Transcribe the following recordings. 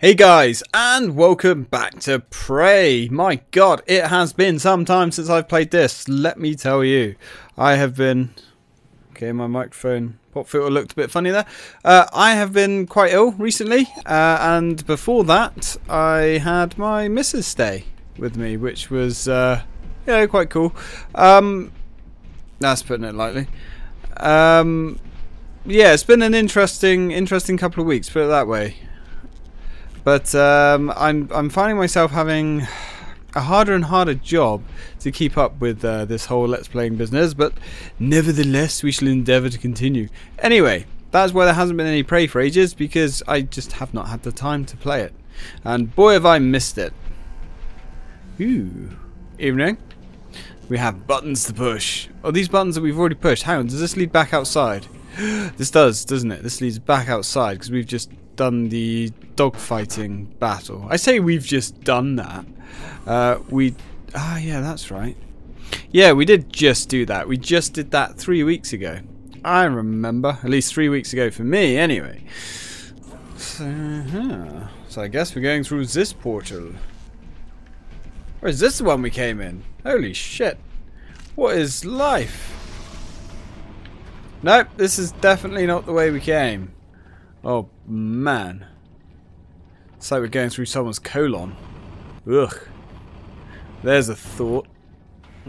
Hey guys, and welcome back to Prey. My god, it has been some time since I've played this. Let me tell you, I have been. Okay, my microphone pop filter looked a bit funny there. Uh, I have been quite ill recently, uh, and before that, I had my missus stay with me, which was, uh, yeah, quite cool. Um, that's putting it lightly. Um, yeah, it's been an interesting, interesting couple of weeks. Put it that way. But um, I'm I'm finding myself having a harder and harder job to keep up with uh, this whole Let's Playing business. But nevertheless, we shall endeavour to continue. Anyway, that's why there hasn't been any Prey for ages because I just have not had the time to play it. And boy, have I missed it. Ooh, evening. We have buttons to push. Oh, these buttons that we've already pushed. Hang on, does this lead back outside? this does, doesn't it? This leads back outside because we've just done the dogfighting battle. I say we've just done that. Uh, we, ah, yeah, that's right. Yeah, we did just do that. We just did that three weeks ago. I remember, at least three weeks ago for me, anyway. So, huh. so I guess we're going through this portal. Or is this the one we came in? Holy shit. What is life? Nope, this is definitely not the way we came. Oh, man. It's like we're going through someone's colon. Ugh. There's a thought.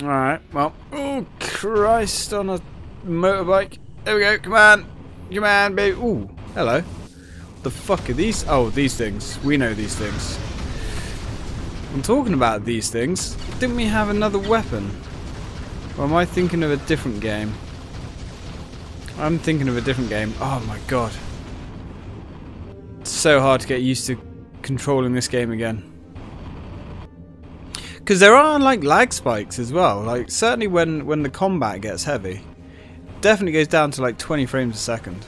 Alright, well. Oh, Christ, on a motorbike. There we go, come on. Come on, baby. Ooh, hello. The fuck are these? Oh, these things. We know these things. I'm talking about these things. Didn't we have another weapon? Or am I thinking of a different game? I'm thinking of a different game. Oh my god so hard to get used to controlling this game again. Because there are like lag spikes as well. Like certainly when when the combat gets heavy, definitely goes down to like 20 frames a second.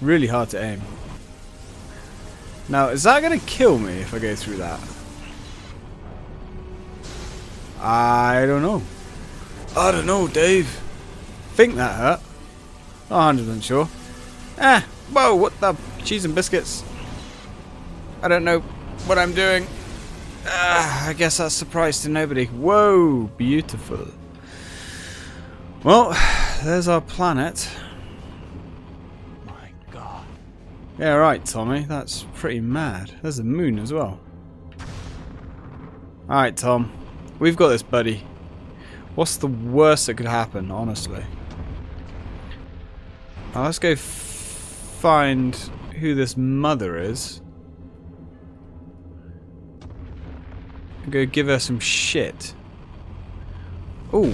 Really hard to aim. Now, is that going to kill me if I go through that? I don't know. I don't know, Dave. Think that hurt. Not 100% sure. Ah, whoa, what the cheese and biscuits. I don't know what I'm doing. Uh, I guess that's a surprise to nobody. Whoa, beautiful. Well, there's our planet. My god. Yeah, right, Tommy. That's pretty mad. There's a moon as well. Alright, Tom. We've got this, buddy. What's the worst that could happen, honestly? Now, let's go find who this mother is. Go give her some shit. Oh.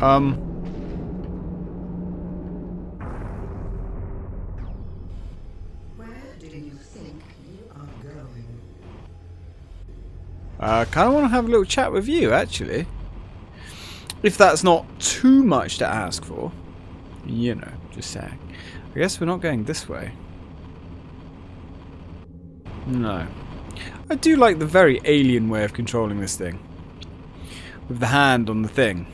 Um. Where do you think you are going? I kind of want to have a little chat with you, actually. If that's not too much to ask for. You know, just saying. I guess we're not going this way. No. I do like the very alien way of controlling this thing. With the hand on the thing.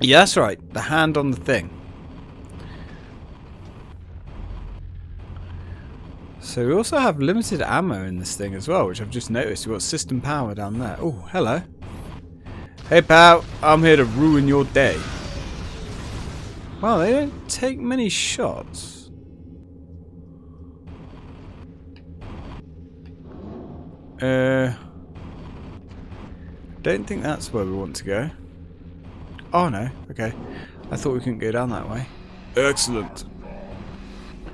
Yeah, that's right. The hand on the thing. So we also have limited ammo in this thing as well, which I've just noticed. We've got system power down there. Oh, hello. Hey, pal. I'm here to ruin your day. Wow, they don't take many shots. Uh, don't think that's where we want to go. Oh no, okay. I thought we couldn't go down that way. Excellent.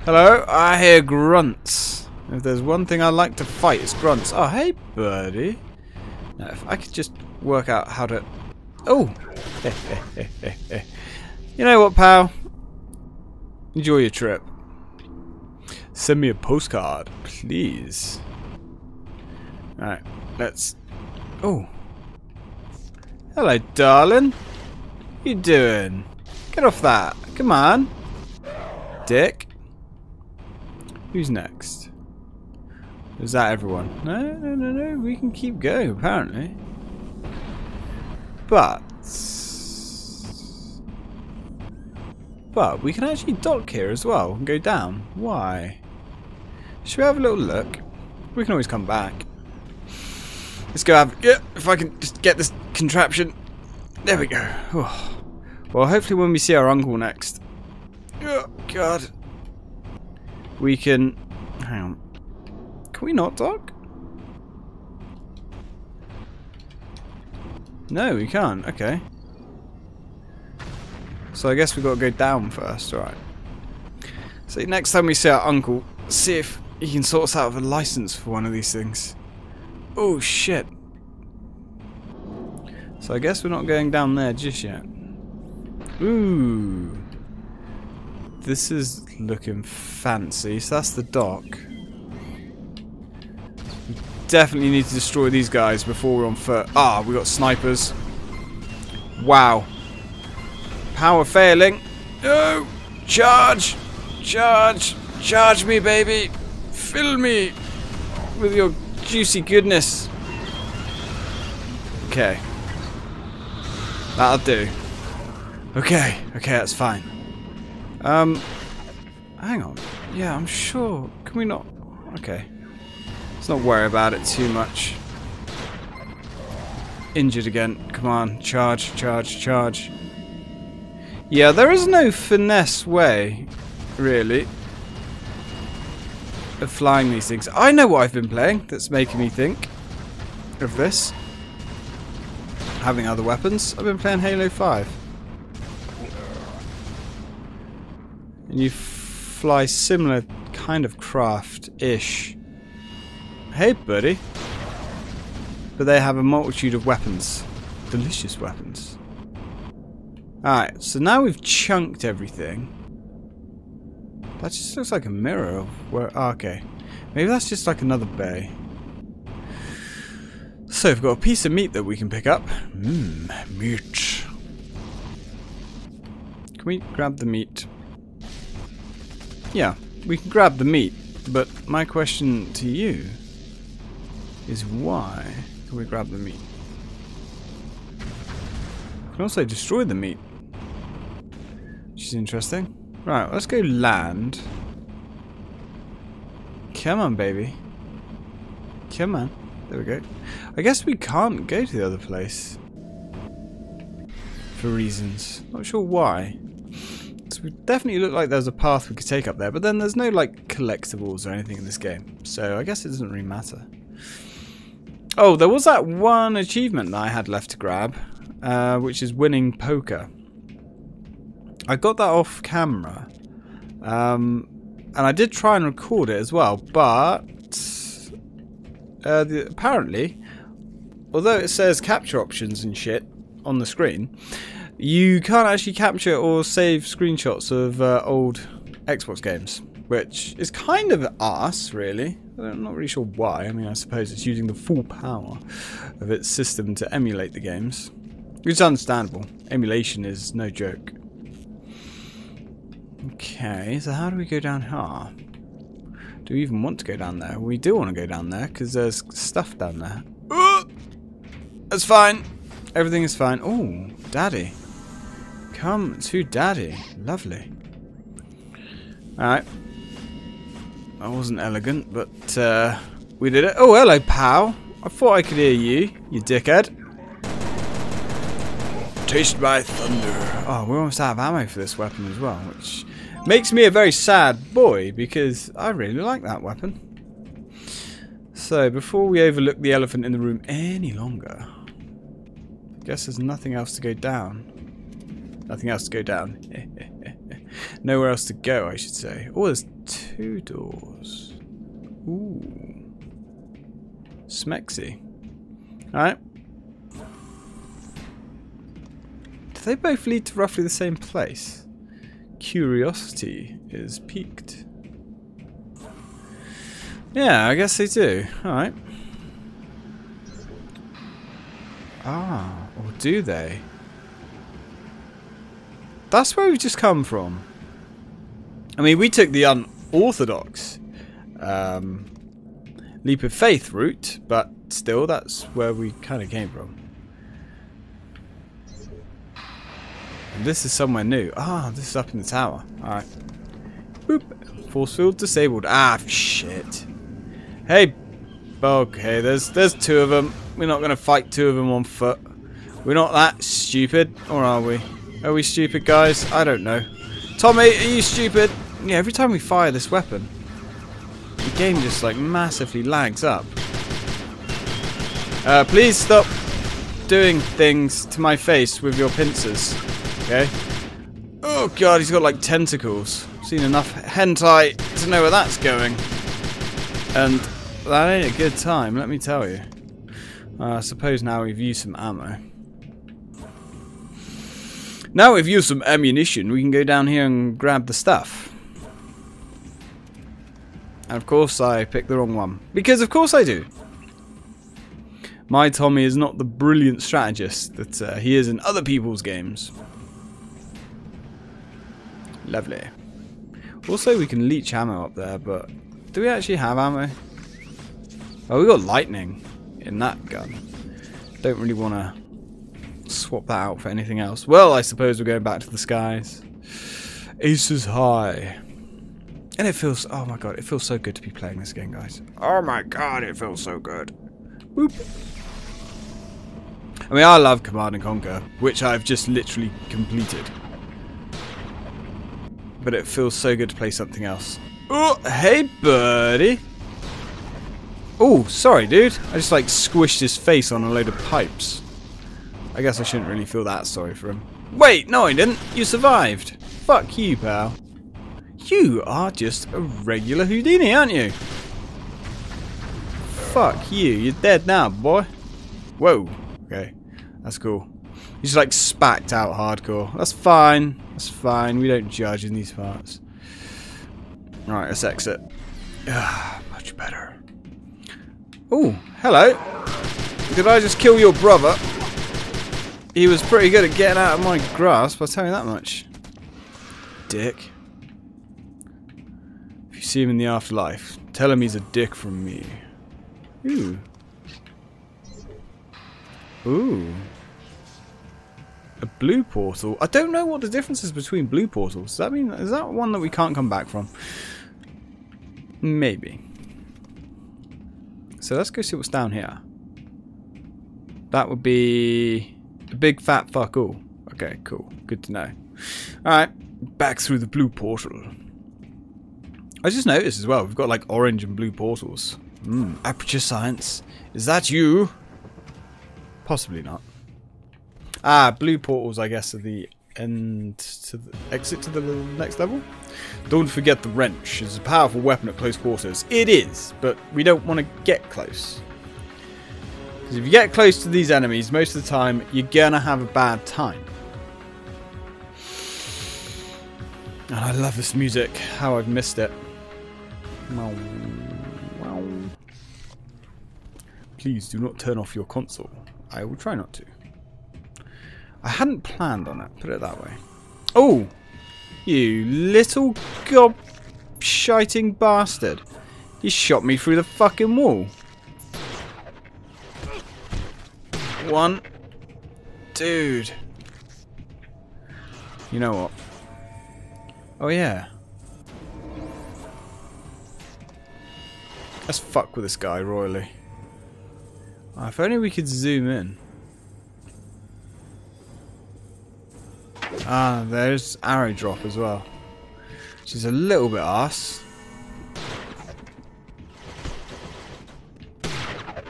Hello, I hear grunts. If there's one thing I like to fight, it's grunts. Oh, hey, birdie. Now, if I could just work out how to... Oh! you know what, pal? Enjoy your trip. Send me a postcard, please. Alright, let's... Oh. Hello, darling. What you doing? Get off that. Come on. Dick. Who's next? Is that everyone? No, no, no, no. We can keep going, apparently. But... But we can actually dock here as well and go down. Why? Should we have a little look? We can always come back. Let's go have... Yeah, if I can just get this contraption. There we go. Oh. Well, hopefully when we see our uncle next... Oh, God. We can... Hang on. Can we not dock? No, we can't. Okay. So I guess we've got to go down first. Alright. So next time we see our uncle, see if he can sort us out of a license for one of these things. Oh shit. So I guess we're not going down there just yet. Ooh. This is looking fancy. So that's the dock. We definitely need to destroy these guys before we're on foot. Ah, we got snipers. Wow. Power failing. No! Charge! Charge! Charge me, baby! Fill me with your juicy goodness. Okay. That'll do. Okay, okay, that's fine. Um, hang on. Yeah, I'm sure. Can we not? Okay. Let's not worry about it too much. Injured again. Come on, charge, charge, charge. Yeah, there is no finesse way, really, of flying these things. I know what I've been playing that's making me think of this. Having other weapons. I've been playing Halo 5. And you fly similar kind of craft-ish. Hey, buddy. But they have a multitude of weapons. Delicious weapons. Alright, so now we've chunked everything. That just looks like a mirror where... Oh, okay. Maybe that's just like another bay. So we've got a piece of meat that we can pick up. Mmm, meat. Can we grab the meat? Yeah, we can grab the meat, but my question to you is why can we grab the meat? We can also destroy the meat, which is interesting. Right, let's go land. Come on, baby. Come on. There we go. I guess we can't go to the other place. For reasons. Not sure why. So we definitely look like there's a path we could take up there, but then there's no like collectibles or anything in this game. So I guess it doesn't really matter. Oh, there was that one achievement that I had left to grab, uh, which is winning poker. I got that off camera. Um, and I did try and record it as well, but uh, the, apparently, although it says capture options and shit on the screen, you can't actually capture or save screenshots of uh, old Xbox games, which is kind of ass, really. I'm not really sure why. I mean, I suppose it's using the full power of its system to emulate the games, is understandable. Emulation is no joke. Okay, so how do we go down here? Do we even want to go down there? We do want to go down there because there's stuff down there. Uh, that's fine. Everything is fine. Oh, daddy. Come to daddy. Lovely. Alright. That wasn't elegant, but uh, we did it. Oh, hello, pal. I thought I could hear you, you dickhead. Taste my thunder. Oh, we're almost out of ammo for this weapon as well, which makes me a very sad boy because I really like that weapon. So, before we overlook the elephant in the room any longer, I guess there's nothing else to go down. Nothing else to go down. Nowhere else to go, I should say. Oh, there's two doors. Ooh. Smexy. Alright. Do they both lead to roughly the same place? Curiosity is piqued. Yeah, I guess they do. Alright. Ah, or do they? That's where we've just come from. I mean, we took the unorthodox um, leap of faith route, but still, that's where we kind of came from. This is somewhere new. Ah, this is up in the tower. Alright. Boop. Force field disabled. Ah, shit. Hey. Okay, there's there's two of them. We're not going to fight two of them on foot. We're not that stupid, or are we? Are we stupid, guys? I don't know. Tommy, are you stupid? Yeah, every time we fire this weapon, the game just like massively lags up. Uh, please stop doing things to my face with your pincers. Okay? Oh god, he's got like tentacles. Seen enough hentai to know where that's going. And that ain't a good time, let me tell you. Uh, I suppose now we've used some ammo. Now we've used some ammunition, we can go down here and grab the stuff. And of course I picked the wrong one. Because of course I do. My Tommy is not the brilliant strategist that uh, he is in other people's games. Lovely. Also, we can leech ammo up there, but do we actually have ammo? Oh, we got lightning in that gun. Don't really want to swap that out for anything else. Well, I suppose we're going back to the skies. Aces high. And it feels, oh my god, it feels so good to be playing this game, guys. Oh my god, it feels so good. Boop. I mean, I love Command and Conquer, which I've just literally completed. But it feels so good to play something else. Oh, hey, buddy. Oh, sorry, dude. I just, like, squished his face on a load of pipes. I guess I shouldn't really feel that sorry for him. Wait, no I didn't. You survived. Fuck you, pal. You are just a regular Houdini, aren't you? Fuck you. You're dead now, boy. Whoa. Okay. That's cool. He's like spacked out hardcore. That's fine. That's fine. We don't judge in these parts. Right, let's exit. Ah, much better. Oh, hello. Did I just kill your brother? He was pretty good at getting out of my grasp, I'll tell you that much. Dick. If you see him in the afterlife, tell him he's a dick from me. Ooh. Ooh. A blue portal. I don't know what the difference is between blue portals. Does that mean is that one that we can't come back from? Maybe. So let's go see what's down here. That would be a big fat fuck all. Okay, cool. Good to know. Alright, back through the blue portal. I just noticed as well, we've got like orange and blue portals. Hmm, aperture science. Is that you? Possibly not. Ah, blue portals, I guess, are the end to the exit to the next level. Don't forget the wrench. It's a powerful weapon at close quarters. It is, but we don't want to get close. Because if you get close to these enemies, most of the time, you're gonna have a bad time. And I love this music. How I've missed it. Please do not turn off your console. I will try not to. I hadn't planned on it, put it that way. Oh! You little gob-shiting bastard. You shot me through the fucking wall. One. Dude. You know what? Oh yeah. Let's fuck with this guy royally. Oh, if only we could zoom in. Ah, there's arrow drop as well. Is a little bit ass.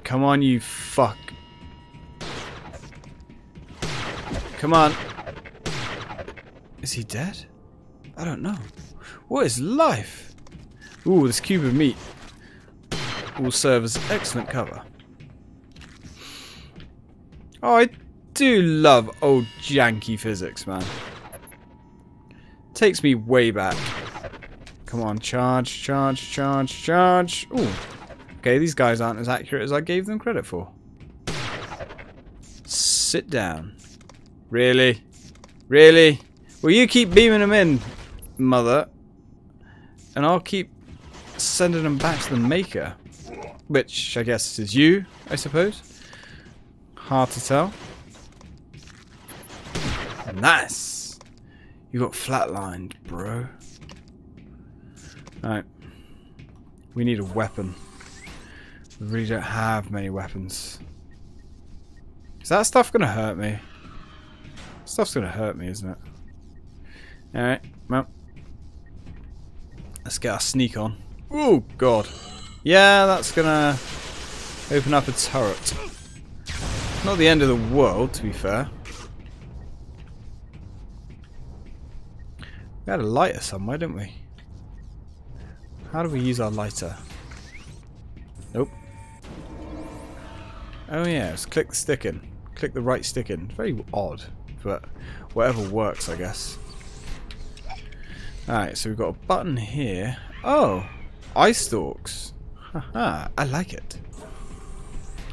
Come on, you fuck. Come on. Is he dead? I don't know. What is life? Ooh, this cube of meat will serve as excellent cover. Oh, I do love old janky physics, man. Takes me way back. Come on, charge, charge, charge, charge. Ooh. Okay, these guys aren't as accurate as I gave them credit for. Sit down. Really? Really? Well, you keep beaming them in, mother. And I'll keep sending them back to the maker. Which, I guess, is you, I suppose. Hard to tell. Nice. You got flatlined, bro. Alright. We need a weapon. We really don't have many weapons. Is that stuff gonna hurt me? Stuff's gonna hurt me, isn't it? Alright, well. Let's get our sneak on. Oh god. Yeah, that's gonna open up a turret. Not the end of the world, to be fair. We had a lighter somewhere, didn't we? How do we use our lighter? Nope. Oh yeah, let's click the stick in. Click the right stick in. Very odd, but whatever works, I guess. Alright, so we've got a button here. Oh! Eye stalks. Haha, I like it.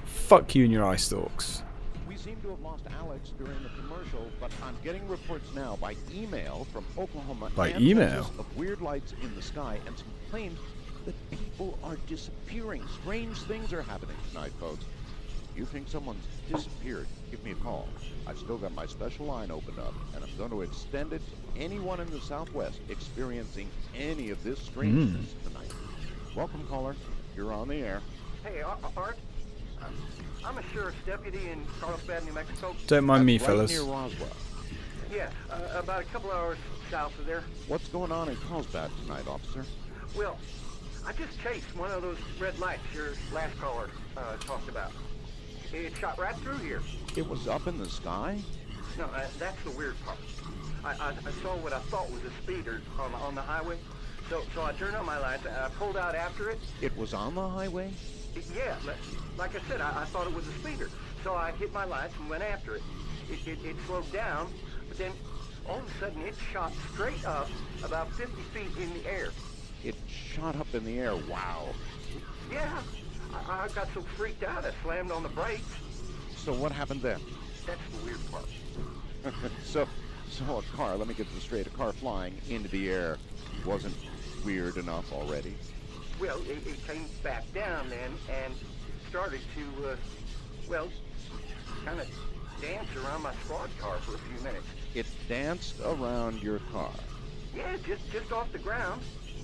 Fuck you and your eye stalks. We seem to have lost Alex during the commercial, but I'm getting reports now by email from Oklahoma By and email? Texas of weird lights in the sky and some claims that people are disappearing. Strange things are happening tonight, folks. If you think someone's disappeared, give me a call. I've still got my special line opened up, and I'm going to extend it to anyone in the Southwest experiencing any of this strangeness Hmm. tonight. Welcome, caller. You're on the air. Hey, Ar- Art. I'm- I'm a sheriff's deputy in Carlsbad, New Mexico. Don't mind me, right fellas. near Roswell. Yes, uh, about a couple hours south of there. What's going on in Carlsbad tonight, officer? Well, I just chased one of those red lights your last caller uh, talked about. It shot right through here. It was up in the sky? No, uh, that's the weird part. I, I, I saw what I thought was a speeder on the, on the highway. So, so I turned on my lights. and I pulled out after it. It was on the highway? Yeah, like, like I said, I, I thought it was a speeder. So I hit my lights and went after it. It, it. it slowed down, but then all of a sudden it shot straight up about 50 feet in the air. It shot up in the air. Wow. Yeah, I, I got so freaked out I slammed on the brakes. So what happened then? That's the weird part. so, so a car, let me get this straight, a car flying into the air wasn't weird enough already? Well, it, it came back down then and started to, uh, well, kind of dance around my squad car for a few minutes. It danced around your car. Yeah, just just off the ground.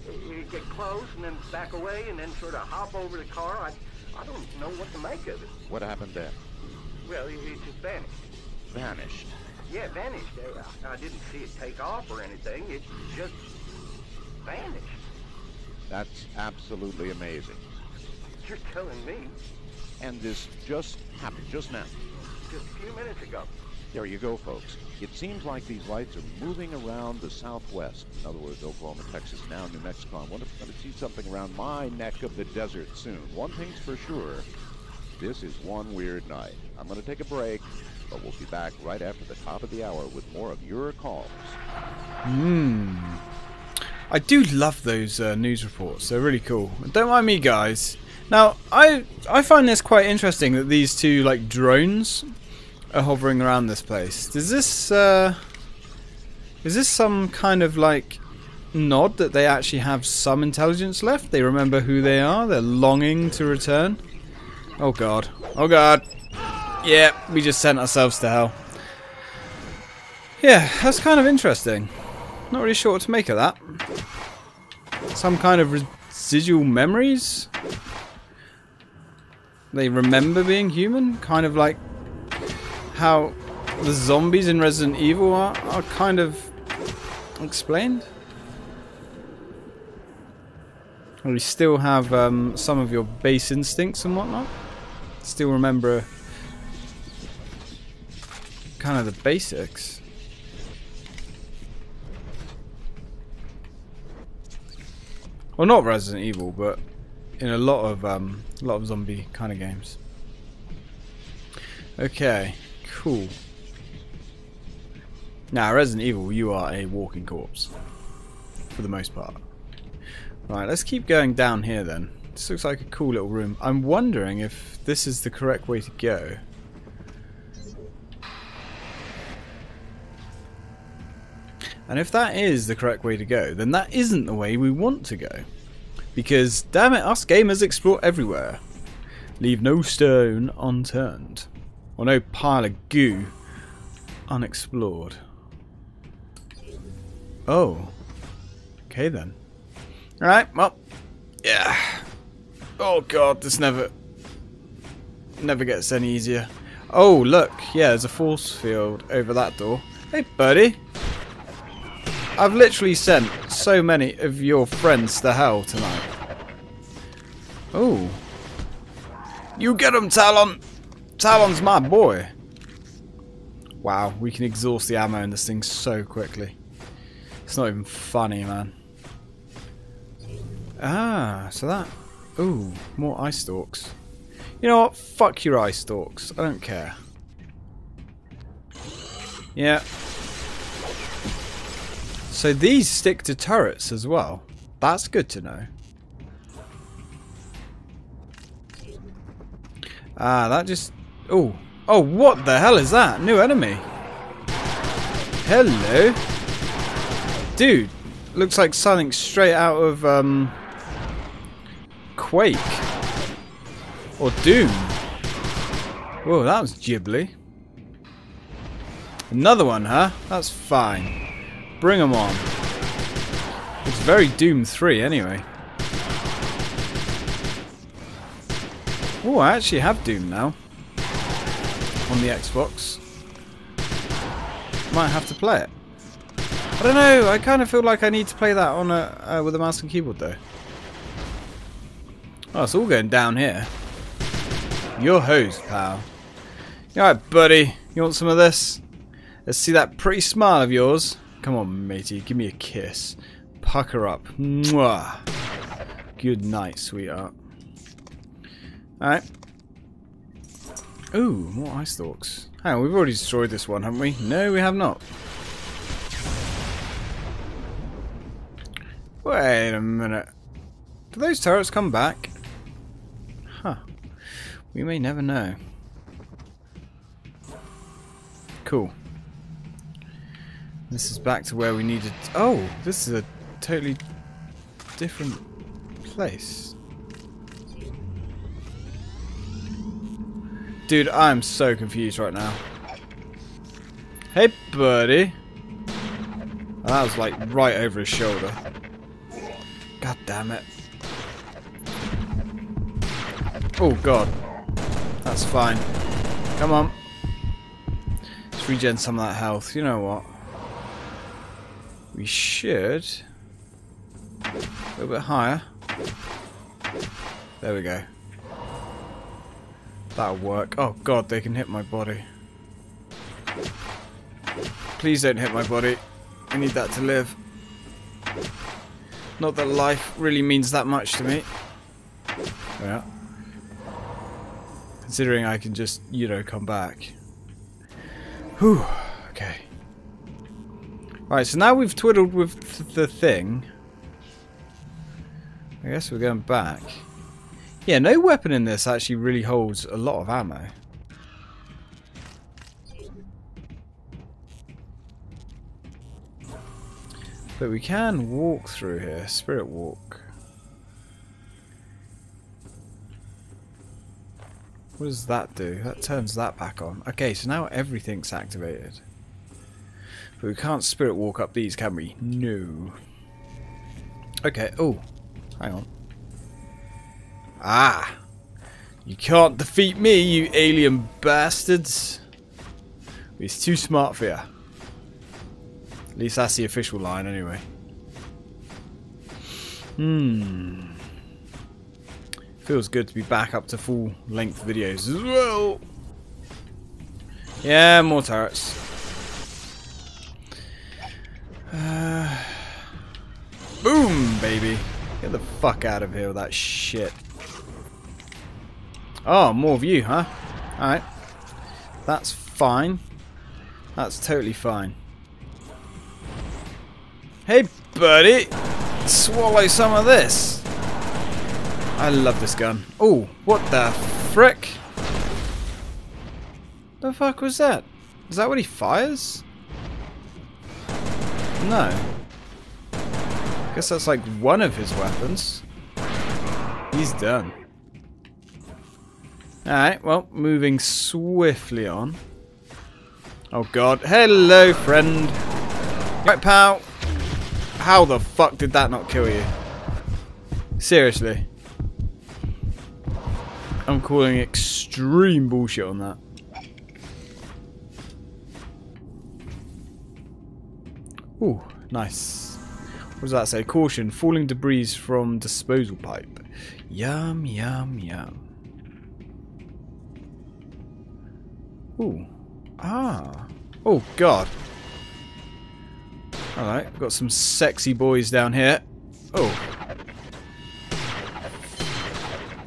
It, it get close and then back away and then sort of hop over the car. I I don't know what to make of it. What happened then? Well, it, it just vanished. Vanished. Yeah, vanished. I, I didn't see it take off or anything. It just vanished. That's absolutely amazing. You're telling me And this just happened just now. just a few minutes ago. There you go, folks. It seems like these lights are moving around the southwest. In other words, Oklahoma, Texas, now New Mexico. I wonder if I'm going to see something around my neck of the desert soon. One thing's for sure, this is one weird night. I'm going to take a break, but we'll be back right after the top of the hour with more of your calls. Hmm. I do love those uh, news reports. They're really cool. Don't mind me, guys. Now, I I find this quite interesting that these two like drones are hovering around this place. Does this uh, is this some kind of like nod that they actually have some intelligence left? They remember who they are. They're longing to return. Oh god. Oh god. Yeah, we just sent ourselves to hell. Yeah, that's kind of interesting. Not really sure what to make of that. Some kind of residual memories? They remember being human? Kind of like how the zombies in Resident Evil are, are kind of explained? Or you still have um, some of your base instincts and whatnot? Still remember kind of the basics. Well, not Resident Evil, but in a lot of um, a lot of zombie kind of games. Okay, cool. Now, Resident Evil, you are a walking corpse for the most part. Right, let's keep going down here then. This looks like a cool little room. I'm wondering if this is the correct way to go. And if that is the correct way to go, then that isn't the way we want to go. Because, damn it, us gamers explore everywhere. Leave no stone unturned. Or no pile of goo unexplored. Oh. Okay then. Alright, well, yeah. Oh god, this never, never gets any easier. Oh, look, yeah, there's a force field over that door. Hey, buddy. I've literally sent so many of your friends to hell tonight. Oh. You get him, Talon! Talon's my boy. Wow, we can exhaust the ammo in this thing so quickly. It's not even funny, man. Ah, so that... Ooh, more eye stalks. You know what? Fuck your eye stalks. I don't care. Yeah. So these stick to turrets as well. That's good to know. Ah, that just... Oh. Oh, what the hell is that? New enemy. Hello. Dude. Looks like something straight out of, um... Quake. Or Doom. Whoa, that was Ghibli. Another one, huh? That's fine. Bring them on. It's very Doom 3 anyway. Oh, I actually have Doom now. On the Xbox. Might have to play it. I don't know, I kind of feel like I need to play that on a uh, with a mouse and keyboard though. Oh, it's all going down here. Your host, pal. Alright, buddy. You want some of this? Let's see that pretty smile of yours. Come on, matey. Give me a kiss. Pucker up. Mwah. Good night, sweetheart. Alright. Ooh, more eye stalks. Hang on, we've already destroyed this one, haven't we? No, we have not. Wait a minute. Do those turrets come back? Huh. We may never know. Cool. This is back to where we needed... Oh, this is a totally different place. Dude, I'm so confused right now. Hey, buddy. Oh, that was like right over his shoulder. God damn it. Oh, God. That's fine. Come on. Let's regen some of that health. You know what? We should... A little bit higher. There we go. That'll work. Oh god, they can hit my body. Please don't hit my body. I need that to live. Not that life really means that much to me. Yeah. Considering I can just, you know, come back. Whew. Okay. Right, so now we've twiddled with th the thing. I guess we're going back. Yeah, no weapon in this actually really holds a lot of ammo. But we can walk through here. Spirit walk. What does that do? That turns that back on. Okay, so now everything's activated. But we can't spirit walk up these, can we? No. Okay, oh. Hang on. Ah! You can't defeat me, you alien bastards! He's too smart for you. At least that's the official line, anyway. Hmm. Feels good to be back up to full length videos as well. Yeah, more turrets. Uh, boom, baby. Get the fuck out of here with that shit. Oh, more of you, huh? Alright. That's fine. That's totally fine. Hey, buddy! Swallow some of this! I love this gun. Oh, what the frick? The fuck was that? Is that what he fires? No. Guess that's like one of his weapons. He's done. Alright, well, moving swiftly on. Oh god. Hello, friend. Right, pal. How the fuck did that not kill you? Seriously. I'm calling extreme bullshit on that. Ooh, nice. What does that say? Caution, falling debris from disposal pipe. Yum, yum, yum. Ooh. Ah. Oh, God. Alright, got some sexy boys down here. Oh.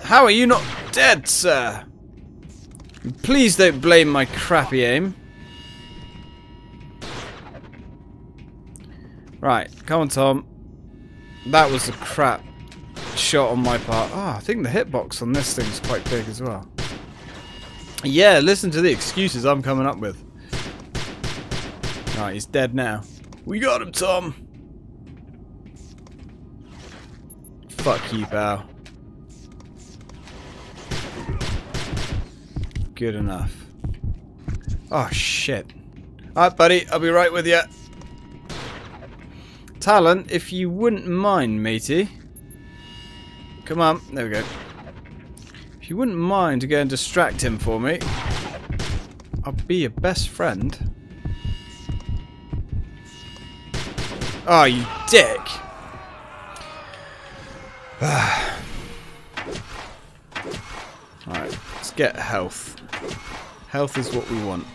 How are you not dead, sir? Please don't blame my crappy aim. Right, come on, Tom. That was a crap shot on my part. Ah, I think the hitbox on this thing's quite big as well. Yeah, listen to the excuses I'm coming up with. Right, he's dead now. We got him, Tom. Fuck you, pal. Good enough. Oh, shit. Alright, buddy. I'll be right with you. Talon, if you wouldn't mind, matey. Come on. There we go. If you wouldn't mind to go and distract him for me, I'll be your best friend. Oh, you dick! Alright, let's get health. Health is what we want.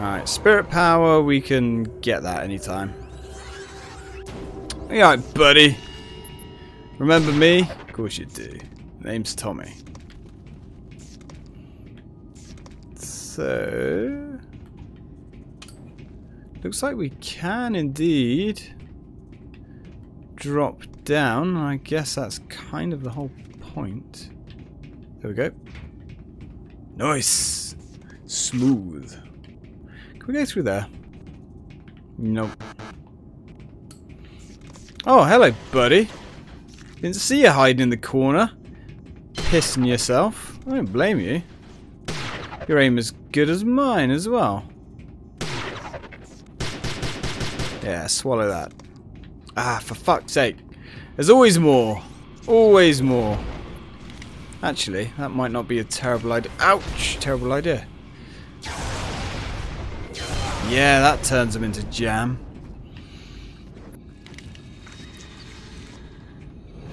Alright, spirit power, we can get that anytime. Alright, buddy. Remember me? Of course you do. Name's Tommy. So... Looks like we can indeed drop down. I guess that's kind of the whole point. There we go. Nice. Smooth. We go through there? Nope. Oh, hello, buddy. Didn't see you hiding in the corner. Pissing yourself. I don't blame you. Your aim is good as mine as well. Yeah, swallow that. Ah, for fuck's sake. There's always more. Always more. Actually, that might not be a terrible idea. Ouch! Terrible idea. Yeah, that turns them into jam.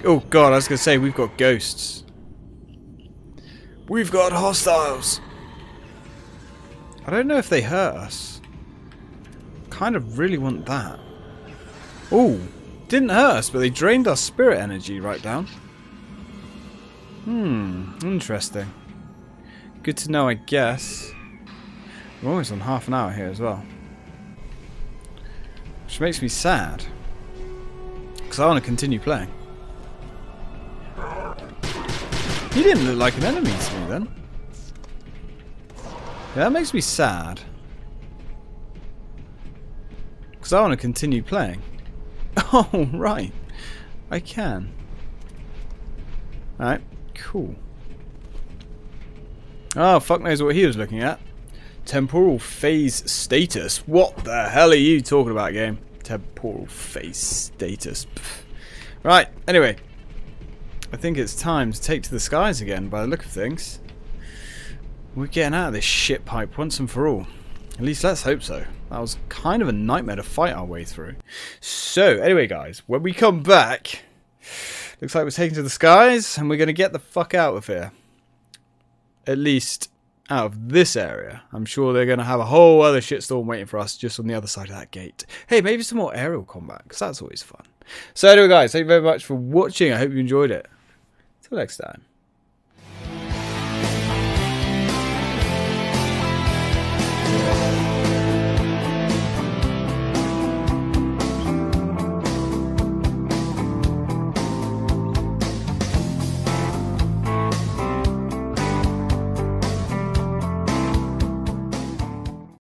Oh god, I was going to say, we've got ghosts. We've got hostiles! I don't know if they hurt us. Kind of really want that. Oh, didn't hurt us, but they drained our spirit energy right down. Hmm, interesting. Good to know, I guess. We're almost on half an hour here as well. Which makes me sad. Because I want to continue playing. He didn't look like an enemy to me then. Yeah, that makes me sad. Because I want to continue playing. Oh, right. I can. Alright, cool. Oh, fuck knows what he was looking at. Temporal phase status. What the hell are you talking about, game? Temporal phase status. Right, anyway. I think it's time to take to the skies again, by the look of things. We're getting out of this shit pipe once and for all. At least let's hope so. That was kind of a nightmare to fight our way through. So, anyway, guys, when we come back, looks like we're taking to the skies, and we're going to get the fuck out of here. At least out of this area. I'm sure they're going to have a whole other shitstorm waiting for us just on the other side of that gate. Hey, maybe some more aerial combat, because that's always fun. So anyway, guys, thank you very much for watching. I hope you enjoyed it. Till next time.